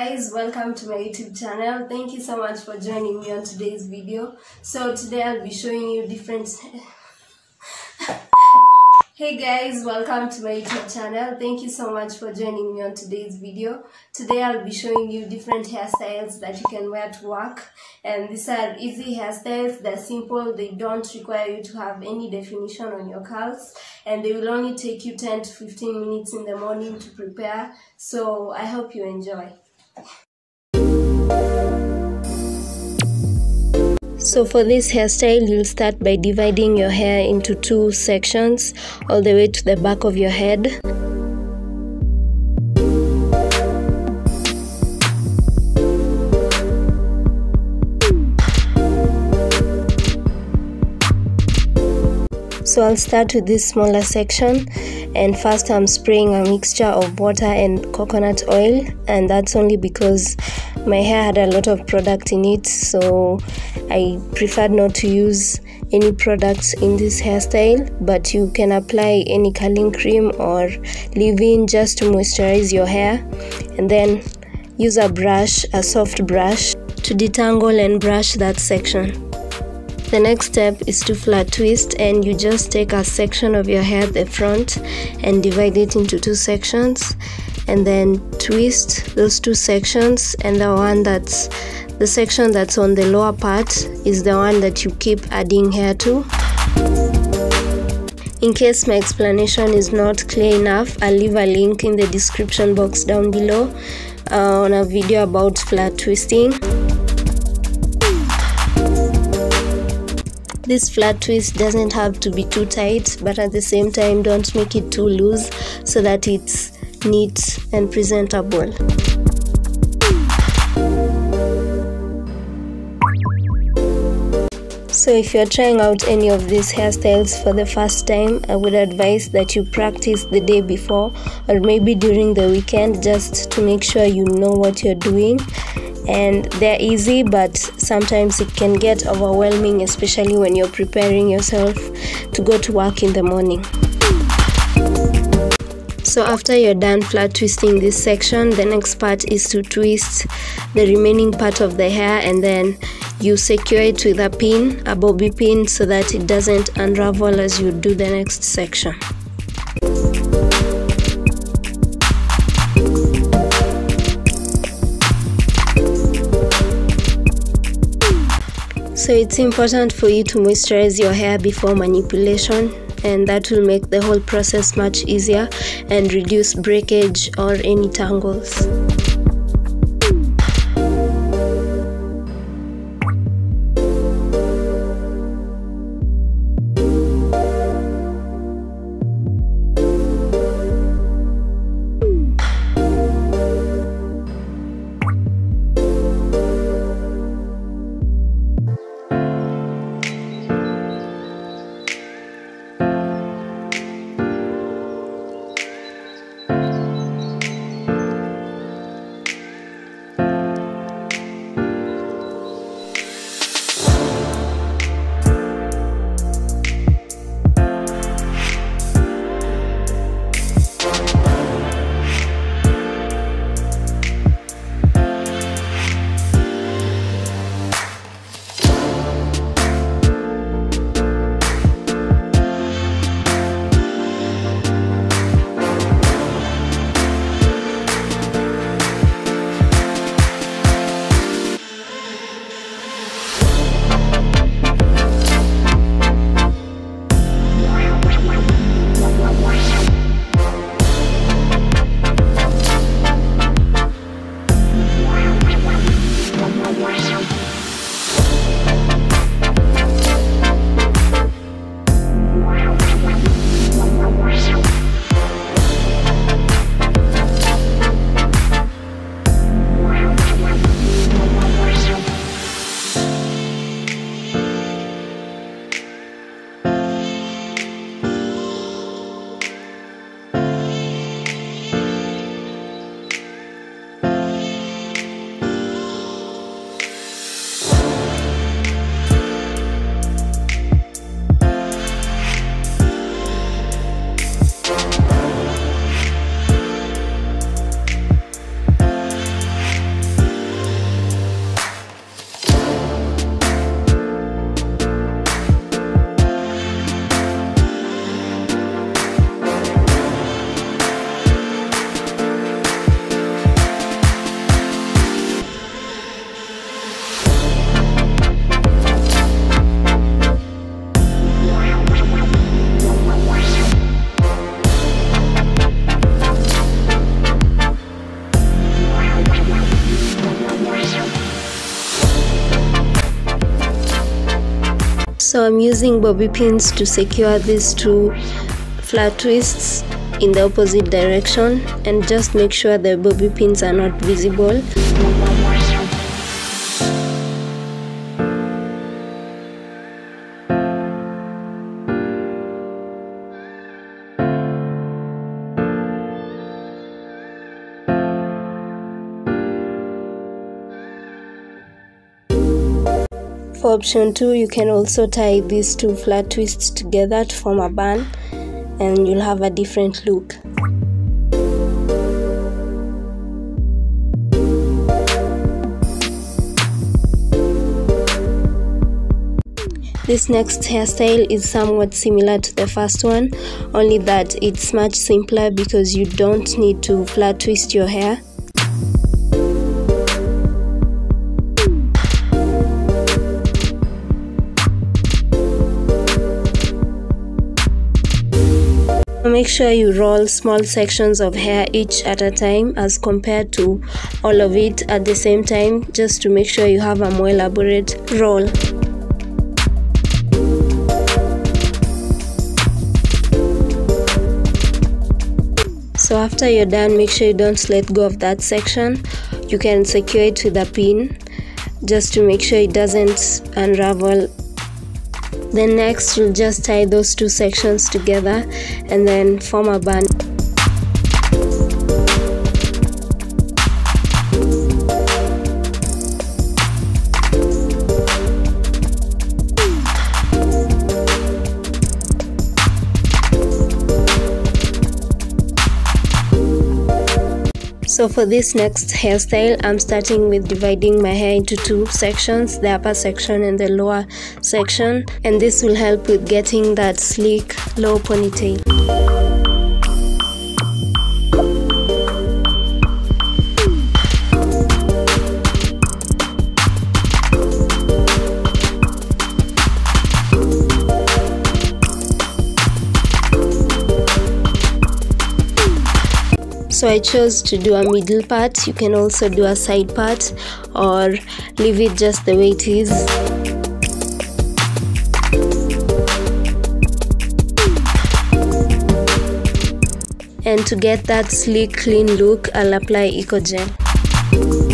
guys welcome to my youtube channel. Thank you so much for joining me on today's video. So today i'll be showing you different hey guys welcome to my youtube channel. Thank you so much for joining me on today's video. Today i'll be showing you different hairstyles that you can wear to work. And these are easy hairstyles. They're simple. They don't require you to have any definition on your curls. And they will only take you 10 to 15 minutes in the morning to prepare. So i hope you enjoy So for this hairstyle, you'll start by dividing your hair into two sections all the way to the back of your head. So I'll start with this smaller section. And first I'm spraying a mixture of water and coconut oil. And that's only because my hair had a lot of product in it. So I preferred not to use any products in this hairstyle. But you can apply any curling cream or leave-in just to moisturize your hair. And then use a brush a soft brush to detangle and brush that section the next step is to flat twist and you just take a section of your hair the front and divide it into two sections and then twist those two sections and the one that's the section that's on the lower part is the one that you keep adding hair to. In case my explanation is not clear enough, I'll leave a link in the description box down below uh, on a video about flat twisting. This flat twist doesn't have to be too tight, but at the same time, don't make it too loose so that it's neat and presentable. So, if you're trying out any of these hairstyles for the first time, I would advise that you practice the day before or maybe during the weekend just to make sure you know what you're doing and they're easy but sometimes it can get overwhelming especially when you're preparing yourself to go to work in the morning. So after you're done flat twisting this section the next part is to twist the remaining part of the hair and then you secure it with a pin a bobby pin so that it doesn't unravel as you do the next section So it's important for you to moisturize your hair before manipulation and that will make the whole process much easier and reduce breakage or any tangles. I'm using bobby pins to secure these two flat twists in the opposite direction and just make sure the bobby pins are not visible. For option 2, you can also tie these two flat twists together to form a bun and you'll have a different look. This next hairstyle is somewhat similar to the first one, only that it's much simpler because you don't need to flat twist your hair Make sure you roll small sections of hair each at a time as compared to all of it at the same time just to make sure you have a more elaborate roll. So after you're done, make sure you don't let go of that section. You can secure it with a pin just to make sure it doesn't unravel then next you'll just tie those two sections together and then form a band So for this next hairstyle, I'm starting with dividing my hair into two sections, the upper section and the lower section. And this will help with getting that sleek low ponytail. So I chose to do a middle part. You can also do a side part or leave it just the way it is. And to get that sleek clean look I'll apply Ecogel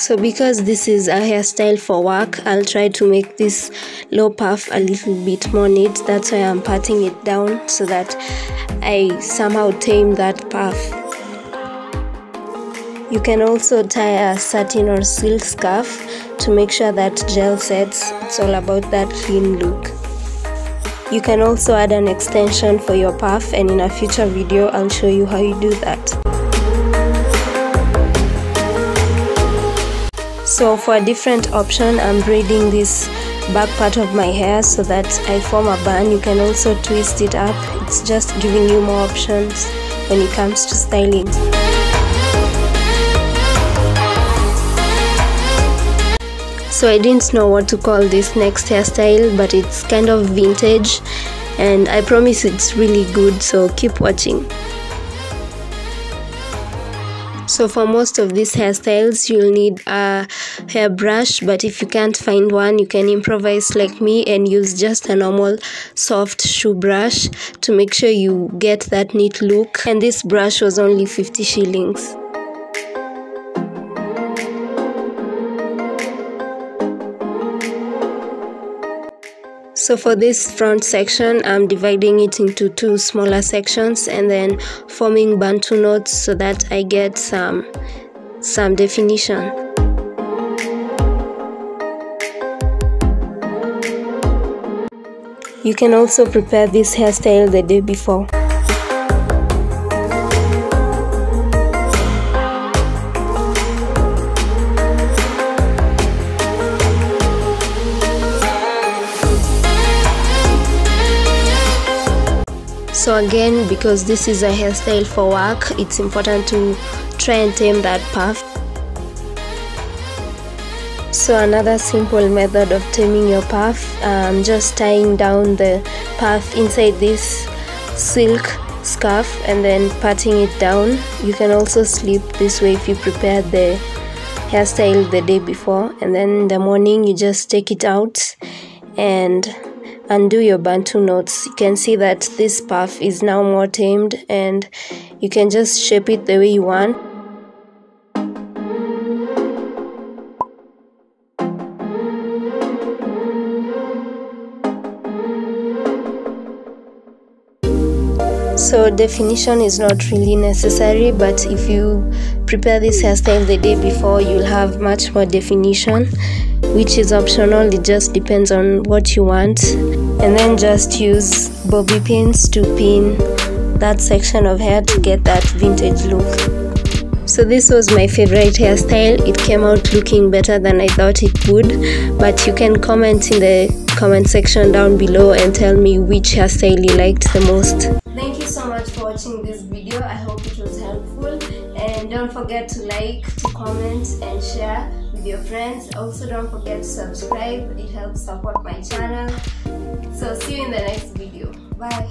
so because this is a hairstyle for work I'll try to make this low puff a little bit more neat. That's why I'm patting it down so that I somehow tame that puff. You can also tie a satin or silk scarf to make sure that gel sets. It's all about that clean look. You can also add an extension for your puff and in a future video I'll show you how you do that so for a different option I'm braiding this back part of my hair so that I form a bun. You can also twist it up. It's just giving you more options when it comes to styling. So I didn't know what to call this next hairstyle but it's kind of vintage and I promise it's really good so keep watching so for most of these hairstyles you'll need a hairbrush but if you can't find one you can improvise like me and use just a normal soft shoe brush to make sure you get that neat look. And this brush was only 50 shillings So for this front section, I'm dividing it into two smaller sections and then forming bantu knots so that I get some, some definition. You can also prepare this hairstyle the day before. So again because this is a hairstyle for work it's important to try and tame that puff. So another simple method of taming your puff um, just tying down the puff inside this silk scarf and then patting it down. You can also sleep this way if you prepare the hairstyle the day before and then in the morning you just take it out and undo your bantu knots you can see that this puff is now more tamed and you can just shape it the way you want. So definition is not really necessary but if you prepare this hairstyle the day before you'll have much more definition which is optional. It just depends on what you want and then just use bobby pins to pin that section of hair to get that vintage look. So this was my favorite hairstyle. It came out looking better than i thought it would but you can comment in the comment section down below and tell me which hairstyle you liked the most. Thank you so much for watching this video. I hope it was helpful. And don't forget to like to comment and share your friends. Also don't forget to subscribe. It helps support my channel. So see you in the next video. Bye